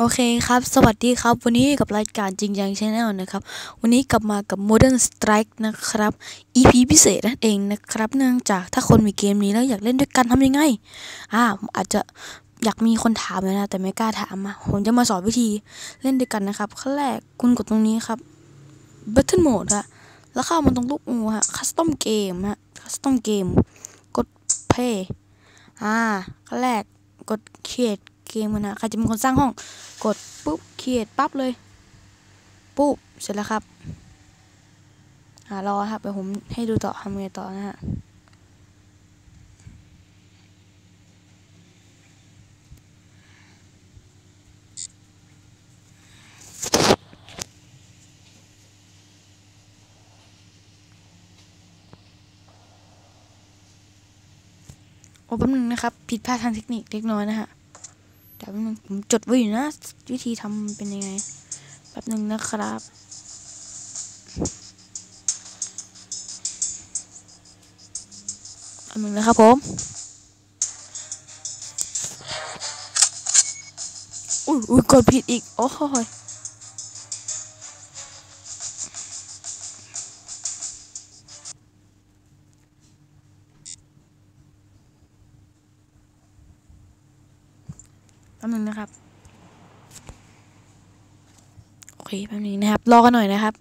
โอเคครับ สวัสดีครับ วันนี้กับรายการจริงจังชาแนลนะครับ วันนี้กลับมากับ Modern Strike นะครับ EP พิเศษนั่นเองนะครับ เนื่องจากถ้าคนมีเกมนี้แล้วอยากเล่นด้วยกันทำยังไง อ่าอาจจะอยากมีคนถามนะ แต่ไม่กล้าถามมาผมจะมาสอนวิธีเล่นด้วยกันนะครับขั้นแรกคุณกดตรงนี้ครับ Battle Mode ฮะ แล้วเข้ามาตรงรูปงูฮะ Custom Game ฮะ Custom Game กด Play อ่าขั้นแรกกด Create เกมมันนะใครจะเป็นคนสร้างห้อง กดปุ๊บเขียดปั๊บเลย ปุ๊บ เสร็จแล้วครับอ่ารอครับเดี๋ยวผมให้ดูต่อทำไงต่อนะฮะโอ้แป๊บนึงนะครับ ผิดพลาดทางเทคนิคเล็กน้อยนะฮะ เดี๋ยวแป๊บนึงผมจดไว้อยู่นะ วิธีทำเป็นยังไงแป๊บนึงนะครับแป๊บนึงนะครับผม อุ้ยอุ้ยกดผิดอีก โอ้ย แป๊บนึงนะครับ โอเคแป๊บนึงนะครับ รอกันหน่อยนะครับ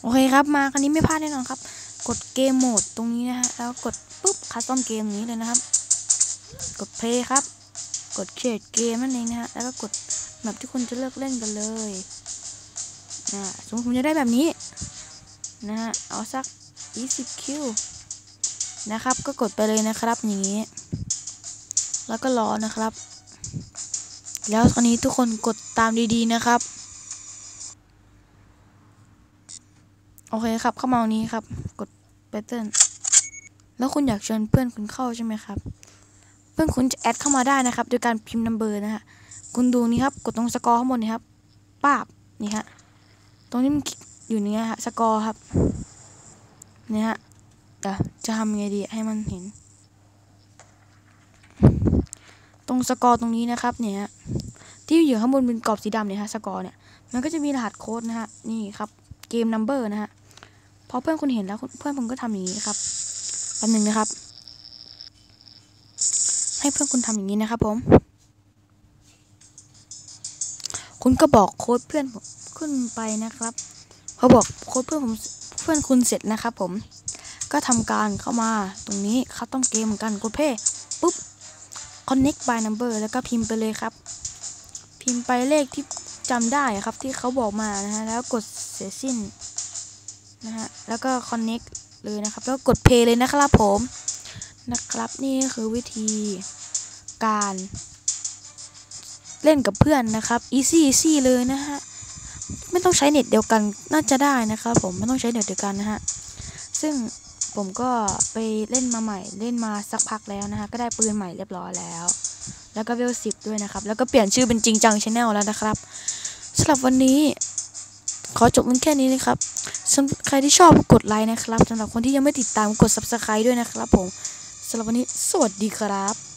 โอเคครับ มาครั้งนี้ไม่พลาดแน่นอนครับ กด game mode ตรงนี้นะฮะ แล้วกดปุ๊บ custom game นี้เลยนะครับ กด play ครับ กดเครดเกมนั่นเองนะฮะ แล้วก็กดแบบที่คุณจะเลือกเล่นกันเลย นะสมมติผมจะได้แบบนี้นะฮะเอาสัก 20 คิวนะครับก็กดไปเลยนะครับอย่างนี้ แล้วก็รอนะครับ แล้วตอนนี้ทุกคนกดตามดีๆนะครับ โอเคครับเข้ามาตรงนี้ครับ กด pattern แล้วคุณอยากเชิญเพื่อนคุณเข้าใช่ไหมครับ เพื่อนคุณจะแอดเข้ามาได้นะครับ โดยการพิมพ์ number นะฮะคุณดูนี่ครับ กดตรงสกอร์ข้างบนนี่ครับป้าบนี่ฮะ ตรงนี้มันอยู่นี่ฮะสกอร์ครับเนี่ยฮะเดี๋ยวจะทำยังไงดีให้มันเห็น ตรงสกอร์ตรงนี้นะครับเนี่ยฮะที่อยู่ข้างบนเป็นกรอบสีดำเนี่ยฮะสกอร์เนี่ยมันก็จะมีรหัสโค้ดนะฮะนี่ครับเกมนัมเบอร์นะฮะพอเพื่อนคุณเห็นแล้วเพื่อนคุณก็ทำอย่างนี้ครับแป๊บหนึ่งนะครับ ให้เพื่อนคุณทำอย่างนี้นะครับผม คุณก็บอกโค้ดเพื่อนผมขึ้นไปนะครับพอบอกโค้ดเพื่อนผมเพื่อนคุณเสร็จนะครับผม ก็ทำการเข้ามาตรงนี้เขาต้องเกมเหมือนกันกดเพย์ปุ๊บ connect by number แล้วก็พิมพ์ไปเลยครับ พิมพ์ไปเลขที่จำได้ครับที่เขาบอกมานะฮะแล้วกดเสียสิ้นนะฮะแล้วก็ connect เลยนะครับ แล้วกด play เลยนะครับผมนะครับนี่คือวิธีการ เล่นกับเพื่อนนะครับ easy easy เลยนะฮะไม่ต้องใช้เน็ตเดียวกันน่าจะได้นะครับผมไม่ต้องใช้เน็ตเดียวกันนะฮะซึ่งผมก็ไปเล่นมาใหม่เล่นมาสักพักแล้วนะฮะก็ได้ปืนใหม่เรียบร้อยแล้ว แล้วก็เวลสิบด้วยนะครับ แล้วก็เปลี่ยนชื่อเป็นจริงจังชาแนลแล้วนะครับสำหรับวันนี้ ขอจบกันแค่นี้นะครับสำใครที่ชอบกดไลค์นะครับสำหรับคนที่ยังไม่ติดตามกด subscribe ด้วยนะครับผมสำหรับวันนี้สวัสดีครับ